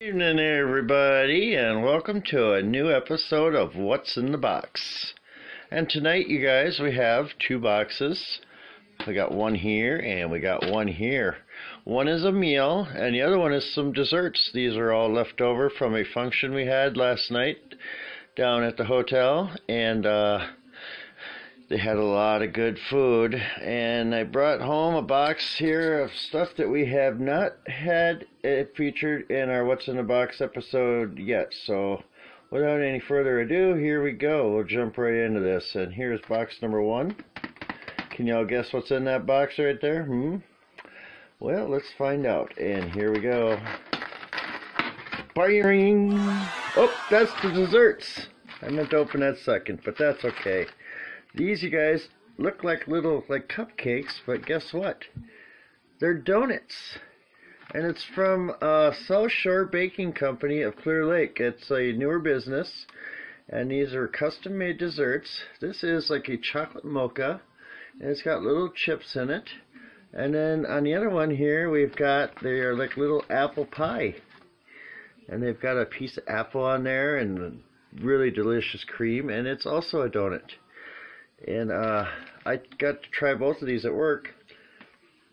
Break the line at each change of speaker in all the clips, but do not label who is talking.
Evening, everybody, and welcome to a new episode of What's in the Box. And tonight, you guys, we have two boxes. We got one here and we got one here. One is a meal, and the other one is some desserts. These are all left over from a function we had last night down at the hotel, and uh, they had a lot of good food. And I brought home a box here of stuff that we have not had it featured in our What's in the Box episode yet. So, without any further ado, here we go. We'll jump right into this. And here's box number one. Can y'all guess what's in that box right there? Hmm? Well, let's find out. And here we go. Bang! Oh, that's the desserts. I meant to open that second, but that's okay. These, you guys, look like little, like cupcakes, but guess what? They're donuts. And it's from uh, South Shore Baking Company of Clear Lake. It's a newer business. And these are custom made desserts. This is like a chocolate mocha. And it's got little chips in it. And then on the other one here, we've got, they are like little apple pie. And they've got a piece of apple on there and really delicious cream. And it's also a donut. And uh, I got to try both of these at work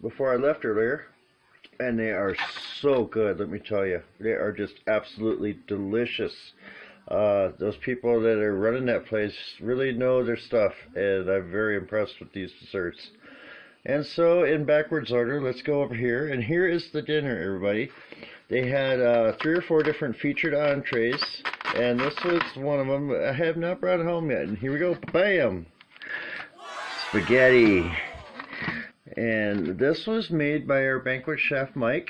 before I left earlier. And they are so good, let me tell you. They are just absolutely delicious. Uh, those people that are running that place really know their stuff. And I'm very impressed with these desserts. And so, in backwards order, let's go over here. And here is the dinner, everybody. They had uh, three or four different featured entrees. And this was one of them. I have not brought home yet. And here we go. Bam! spaghetti. And this was made by our banquet chef, Mike.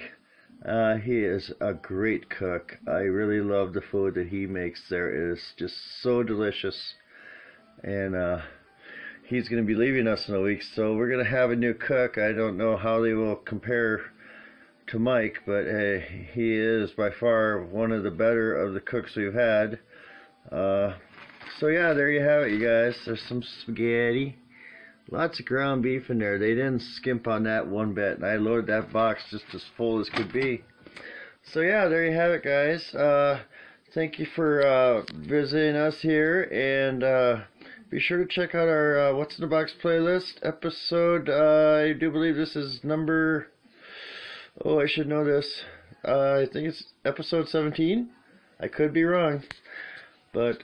Uh, he is a great cook. I really love the food that he makes there. It is just so delicious. And uh, he's going to be leaving us in a week, so we're going to have a new cook. I don't know how they will compare to Mike, but hey, he is by far one of the better of the cooks we've had. Uh, so yeah, there you have it, you guys. There's some spaghetti. Lots of ground beef in there. They didn't skimp on that one bit. And I loaded that box just as full as could be. So yeah, there you have it, guys. Uh, thank you for uh, visiting us here. And uh, be sure to check out our uh, What's in the Box playlist episode. Uh, I do believe this is number... Oh, I should know this. Uh, I think it's episode 17. I could be wrong. But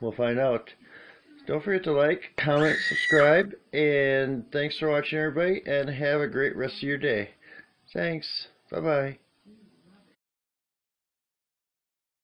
we'll find out. Don't forget to like, comment, subscribe, and thanks for watching, everybody, and have a great rest of your day. Thanks. Bye-bye.